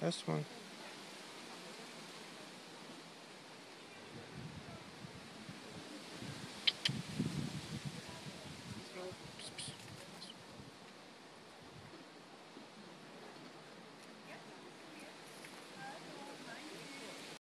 This one.